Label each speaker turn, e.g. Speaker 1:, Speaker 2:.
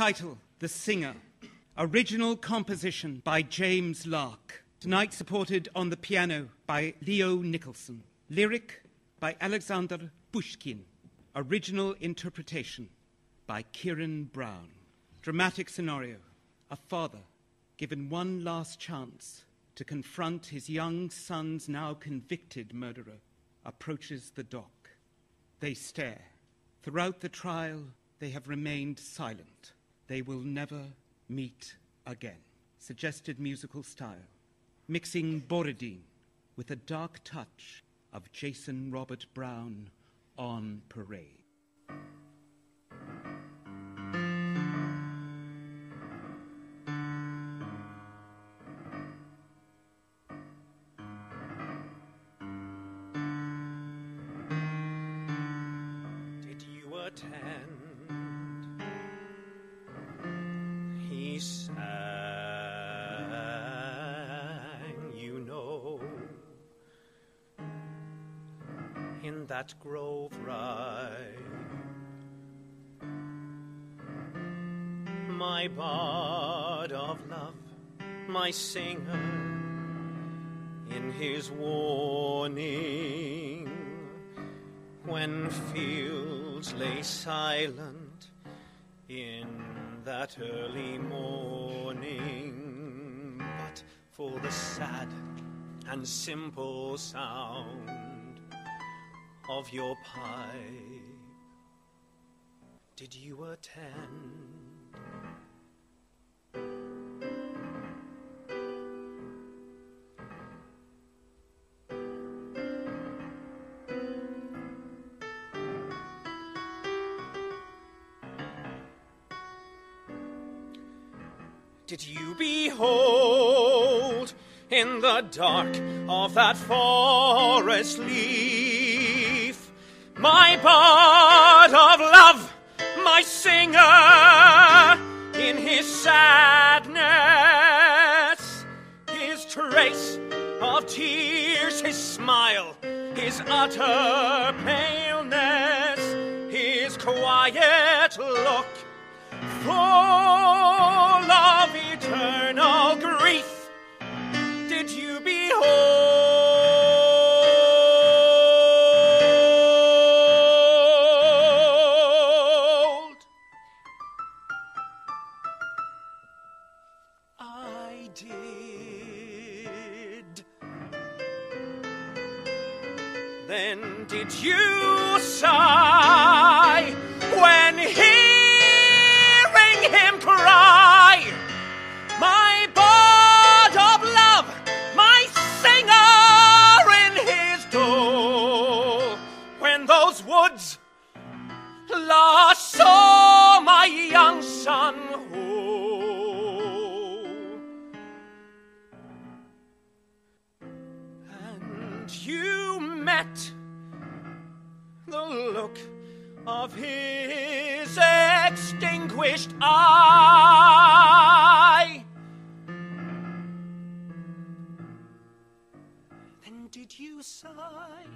Speaker 1: Title The Singer. Original composition by James Lark. Tonight supported on the piano by Leo Nicholson. Lyric by Alexander Pushkin. Original interpretation by Kieran Brown. Dramatic scenario A father given one last chance to confront his young son's now convicted murderer approaches the dock. They stare. Throughout the trial, they have remained silent. They will never meet again. Suggested musical style. Mixing Borodin with a dark touch of Jason Robert Brown on parade.
Speaker 2: That grove ride. My bard of love, my singer, in his warning when fields lay silent in that early morning, but for the sad and simple sound of your pipe. Did you attend? Did you behold in the dark of that forest leaf my bard of love, my singer in his sadness, his trace of tears, his smile, his utter paleness, his quiet look full did. Then did you sigh when hearing him cry? My of love, my singer in his dole. When those woods last saw my young son And you met the look of his extinguished eye. Then did you sigh